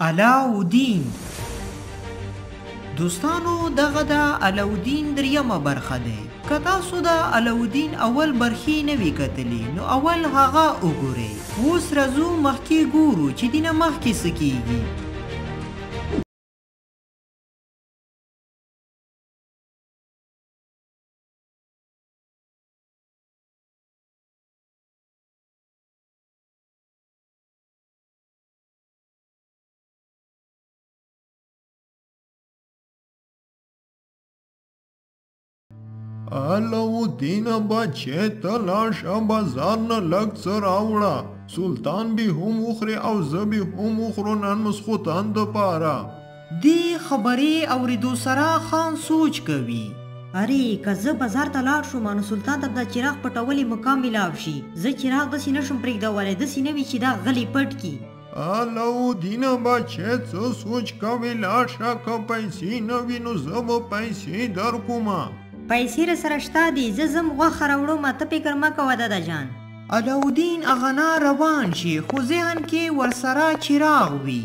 علاؤالدین دوستانو دغه د علاؤالدین دریمه برخه دی که تاسو د علاؤالدین اول برخې نه وی کتلی نو اول هغه وګورئ اوس راځو مخکې ګورو چې دینه مخکې څه کیږي علاوالدین بچې ته لاړ شه بازار نه لږ څه راوړه سلطان به هم وخوري او زه به هم وخورو نن مسخوتان دپاره دي خبري اوریدو سره خان سوچ کوي. اري که زه بزار ته لاړ شوم نو سلطان ته د چراغ پټولي مقام ملاو شي زه چراغ دسي نه شم پریږدولاي دسي نه وي چي دا غلي پټ کي. علاؤالدين بچيه څه سوچ کوې لاړ شه که پيسې نه وي نو زه به پيسې درکوم. پيسې راسره شته دي زه ځم غوښه راوړوم ته فکر مه کوه دادا جان. علاؤالدين اغنا روان شي خو ذهن کي ورسره چراغ وي.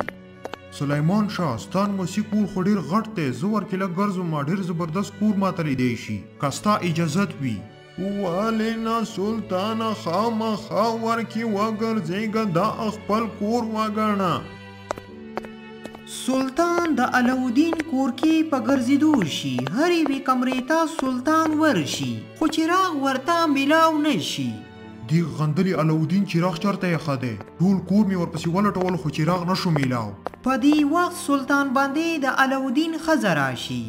سلیمان شاه ستان مسی کور خو ډیر غټ دی زه ورکیله ګرځم ما ډیر زبردست کور ماته لیدی شي که ستا اجازت وي ولې نه سلطانه خامخا ورکې وګرځېږه دا خپل کور وګڼه سلطان د علاوالدین کور کې په ګرځېدو شي هر یوې کمرې ته سلطان ورشي خو چراغ ورته میلاو نه شي دی غندلی علاؤالدین چراغ چرته ایښه دی ټول کور می ورپسی ولټولو خو چراغ نه شو میلاو. په دی وخت سلطان باندی د علاؤالدین ښځه راشی.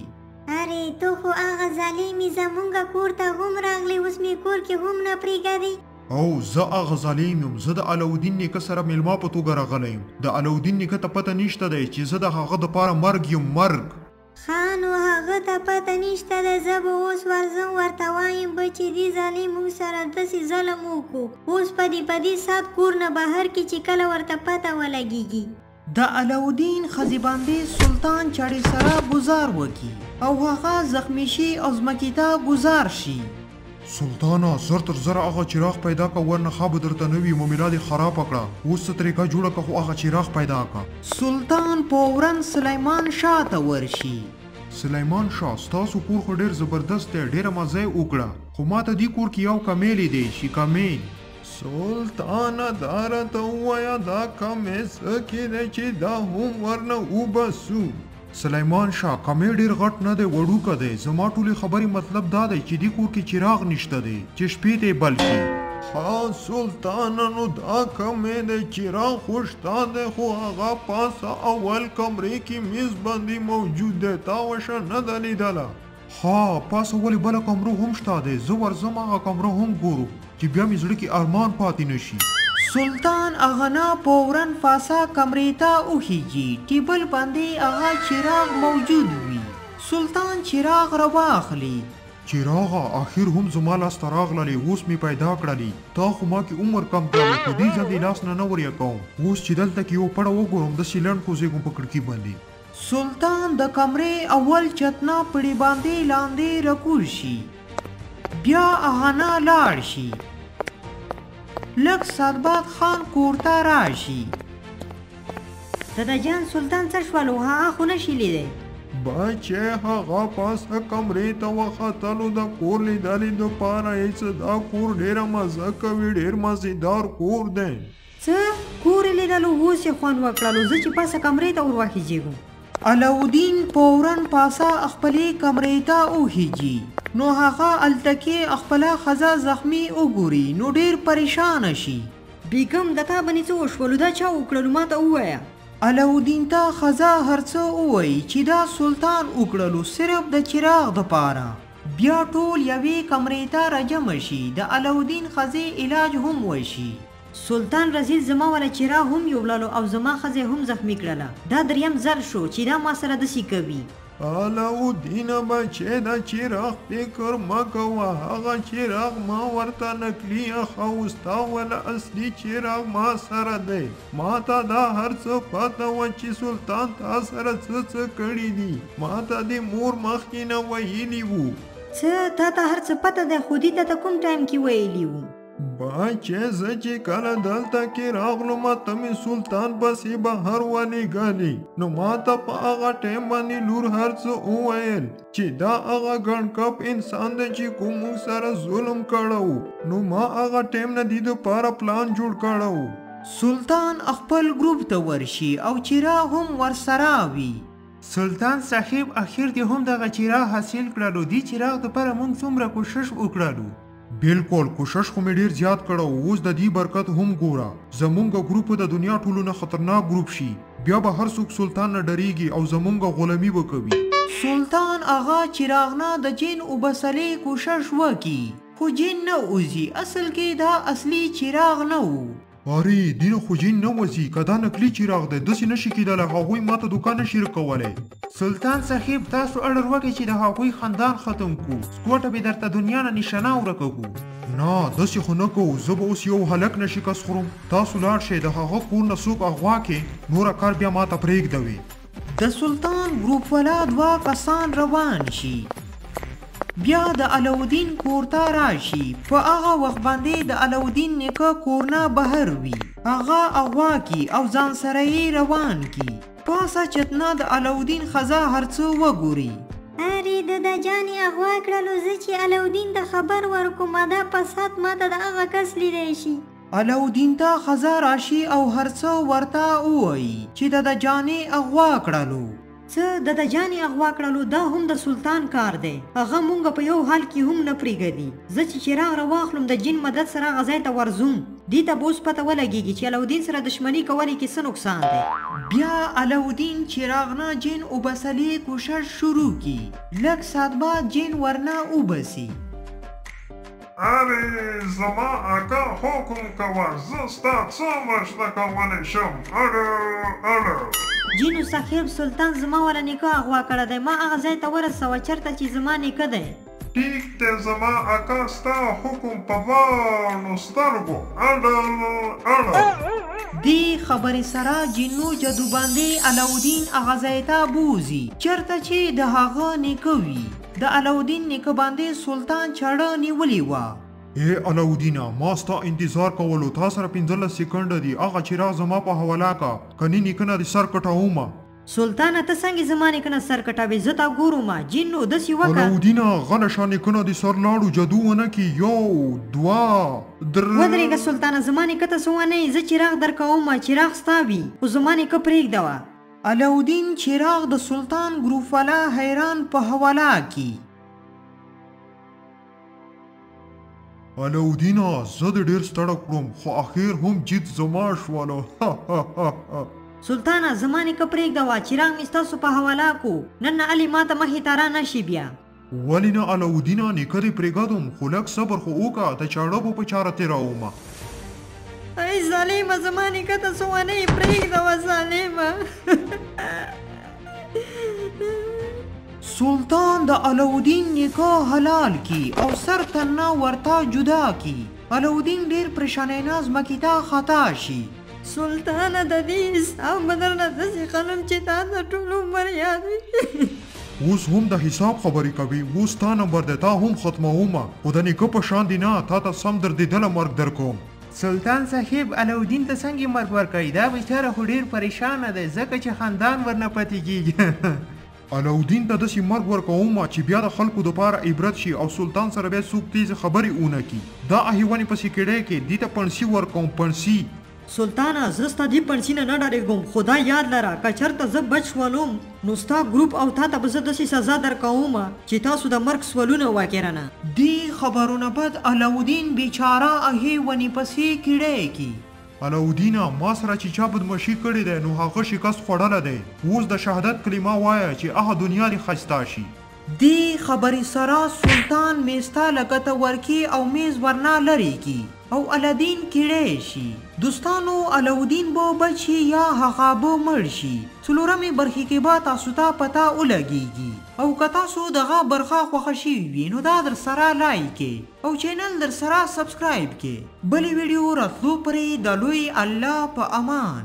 ارې ته خو هغه ظالم یی زمونږ کور ته هم راغلی اوس می کور کی هم نه پریږدی. او زه هغه ظالم یم زه د علاؤالدین نیکه سره میلمه په توګه راغلی یم د علاؤالدین نیکه ته پته نشته دی چی زه د هغه دپاره مرګ یم مرګ. ښا نو هغه ته پته نشته ده زه به اوس ورځم ورته وایم به چې دي ځلې موږ سره دسې ظلم وکړو اوس په دې په دې سات کور نه بهر کې چې کله ورته پته ولګیږي. د علاؤالدین ښځې باندې سلطان چړې سره ګذار وکړي او هغه زخمې شي او ځمکې ته ګذار شي. سلطانه زر تر زره هغه چراغ پیدا که ورنه ښه به درته نه وي ممیلا دې خرابه کړه اوس څه طریقه جوړه که خو هغه چراغ پیدا که. سلطان پورا سلیمان شاه ته ورشي. سلیمان شاه ستاسو کور خو ډیر زبردست دی ډیره مزه یې اوکړه خو ماته دي کور کې یو کمی لیدی شي کمی. سلطانه دا راته ووایه دا کمی څه کې دی چې دا هم ورنه وباسو. سلیمان شاه کمی ډیر غټ نه دی وړوکه دی زما ټولی خبری مطلب دا دی چی دی کور کی چراغ نشته دی چی شپی ته بل شی. ها سلطانه نو دا کمی دی چراغ خو شته دی خو هغه پاسه اول کمری کی میز باندی موجود دی تا وشه نه ده لیدله. ها پاسه ولې بله کمره هم شته دی زه ورځم هغه کمره هم ګورم چې بیا مې زړه کې ارمان پاتې نه شي. سلطان اغنا پورا پاسه کمرې ته وخېژي، ټېبل باندې هغه چراغ موجود وي، سلطان چراغ راواخلي. چراغه! اخر هم زما لاس ته راغللې، اوس مې پیدا کړلې، تا خو ما کې عمر کم کړلو خو دې ځل دې لاس نه نه وریا کوم، اوس چې دلته کې یوه پړه وګورم داسې لنډ کوزېږم په کړکي باندې. سلطان د کمرې اول چتنا پړي باندې لاندې رکوز شي بيا اهنه لاړ شي لږ سدباد خان کورته راشي د دجان سلطان څه شولو هغه خو نشي لیدی بچه هغه پاس کمرې ته وختلو د کور لیدلې د پاره هیڅ دا کور ډیره مزه کوي ډیر مزیدار کور دی څه کورې ليدلو اوس يې خوند وکړلو زه چې پاسه کمرې ته وروخيجيږم. علاؤالدين فوراً پاسه خپلې کمرې ته وخيجي نو هغه التکې خپله ښځه زخمي وګوري نو ډېر پريشانه شي. بيګم د تا بنې څه وشولو دا چا وکړلو ماته ووايه. علاؤالدين ته ښځه هر څه ووايي چې دا سلطان وکړلو صرف د چراغ د پاره. بيا ټول يوې کمرې ته راجمع شي د علاؤالدين ښځې علاج هم وشي. سلطان رزیل زما وله چیرا هم یوړلو او زما ښځه یې هم زخمي کړله. دا دریم ځل شو چي دا ما سره دسي کوي. علاؤالدینه بچه د چراغ فکر مه کوه هغه چراغ ما ورته نقلی اخه اوستا وله اصلی چراغ ما سره دی ماته دا هر څه پته وه چی سلطان تا سره څه څه کړی دی ماته دی مور مخکی نه ویلی وو. څه تاته هر څه پته ده خو دی تاته کوم ټایم کی ویلی وو. بچې زه چې کله دلته کې راغلم ته مې سلطان پسې بهر ولېږلې نو ما ته په هغه ټایم باندې لور هر څه وویل چې دا هغه ګڼ کپ انسان دی چې کوم موږ سره ظلم کړو نو ما هغه ټایم نه دي دپاره پلان جوړ کړو سلطان خپل ګروپ ته ورشي او چیرا هم ورسره وي سلطان صاحب اخر دې هم دغه چیرا حاصل کړلو دې چیراغ دپاره مونږ څومره کوشش وکړلو بالکل کوشش خو مې ډیر زیات کړو اوس د دې برکت هم ګوره زمونږ ګروپ د دنیا ټولو نه خطرناک ګروپ شي بیا به هر څوک سلطان نه ډریږي او زمونږ غلامی به کوي سلطان اغا چراغنا د جن وبسلې کوشش وکي خو جن نه اوزي اصل کې دا اصلي چراغ نه وو اري دینه خو جین نه وځي که دا نکلي چراغ دی داسې نشي کېدلی هغوی ماته دوکه نه شرکولی سلطان صاحب تاسو اړر وکړئ چې د هغوی خندان ختم کو سکوټه به درته دنیا نه نشانه ورکه کو نه داسې خو نه کوو زه به اوس یو هلک نه شکست خورم تاسو لاړ شئ د هغه کور نه څوک اغوا کې نوره کار بیا ماته پرېږدوي د سلطان ګروپ ولا دوه کسان روان شي بيا د علاؤالدين کور ته راشي په هغه وخت باندې د علاؤالدين نيکه کور نه بهر وي هغه اغوا کي او ځان سره يې روان کي پاسه چت نه د علاؤالدين ښځه هر څه وګوري. اري دده جاني اغوا کړلو زه چي علاؤالدين ته خبر ورکوم دا پسات ماته د هغه کس ليدای شي. علاؤالدين ته خزه راشي او هر څه ورته ووايي چې دده جانې اغوا کړلو. څه دده جانې اغوا کړلو دا هم د سلطان کار دی هغه مونږ په يو حال کې هم نه پريږدي زه چې چراغ راواخلم د جين مدد سره هغه ځای ته ورځوم دي ته به اوس پته ولګيږي چې علاؤالدين سره دښمني کولې کې څه نقصان دی. بيا علاؤالدين چراغ نه جين اوبسلې کوشش شروع کي لږ ساعت بعد جين ورنه اوبسي. ارې زما اکا حکم کوه زه ستا څه مرسته کولی شم اړه اړه. جینو صخیب سلطان زما والا نیکه اغوا کړه دی ما هغه ځای ته ورسوه چرته چی زما نیکه دی. ټیک دی زما اکا ستا حکم په دواړو سترګو اړه اړه. دی خبری سره جینو جدو باندی علاؤدین هغه ځای ته بوځی چرته چی د هغه نیکه وی. د علاؤالدين نيکه باندې سلطان چاړه نيولې وه. ای علاؤالدينه! ما ستا انتظار کولو، تا سره پنځلس سيکنډه دي، هغه چراغ زما په حواله که، کني نيکه نه دې سر کټاوومه. سلطانه! ته څنګه زما نيکه نه سر کټاوې، زه تا ګورومه، جين نو دسي وکه. علاؤالدينه! غله شه، نيکه نه دې سر لاړو جادو ونه کي، يو، دوه، در. ودرېږه سلطانه! زما نيکه ته څه وانه يې، زه چراغ درکوومه، چراغ ستا وي، خو زما نيکه پرېږدوه. علاؤالدين چراغ د سلطان ګروفلا حيران په حوالا کي. علاؤالدينه زه دي ډير ستړ کړوم خو اخير هم جيت زما شولو ههههه. سلطانه زما نيکه پريږده وا چراغ مي ستاسو په حوالا کو نن نه علي ماته مخي تارا نه شي بيا. ولی نه علاؤدینه نیکه دی پریږدوم خو لږ صبر خو اوکه د چاړه به په چاره تیراومه. ای ظالمه زما نیکه ته څه ونه یې پرېږدوه ظالمه سلطان د علاؤدین نکاح حلال کی او سر تنه ورته جدا کی علاؤدین ډېر پرېشانېنه ځمکې ته خطا شي سلطانه ددی حساب بدل نه دسی قلم چی تا ته ټول عمر یاد وی. اوس هم د حساب خبرې کوې اوس ستا نمبر دی تا هم ختموم خو د نیکه په شان دې نه تا ته سم در دیدله مرګ درکوم. سلطان صاحب علاؤالدین ته څنګه مرګ ورکوی دا بیچاره خو ډیر پریشانه دی ځکه چه خندان ورنه پتی کیږی. علاؤالدين ته داسې مرګ ورکووم چې بيا د خلکو دپاره عبرت شي او سلطان سره بيا څوک تېزې خبرې اونه کړي. دا اهې ونې پسې کېډۍ کې دې ته پڼسي ورکوم، پڼسي. سلطانه! زه ستا دې پڼسي نه نه ډارېږم، خو دا ياد لره که چرته زه بچ شولوم نو ستا ګروپ او تا ته به زه داسې سزا درکووم چې تاسو د مرګ سولونه وکرنه. دې خبرو نه بعد علاؤالدين بېچاره اهې ونې پسې کېډۍ کې. علاؤالدینه ما سره چی چا بدمعشی کړی دی نو هغه شکست خوړلی دی اوس د شهدت کلمه وایه چی اح دنیا دی خسته شی. دی خبری سره سلطان میزته لګته ورکی او میز ورنه لری کی او علاؤالدین کیړی شی دوستانو علاؤالدین به بچی یا هغه به مړ شی څلورمی برخی کی به تاسوته پته اولګیږی او که تاسو دغه برخه خوښه شوی وی نو دا درسره لایک. او چینل درسره سبسکرایب کې بلې ویډیو راتلو پرې د لوی الله په امان.